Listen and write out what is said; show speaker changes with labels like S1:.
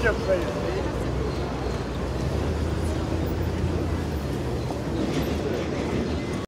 S1: que eu sei.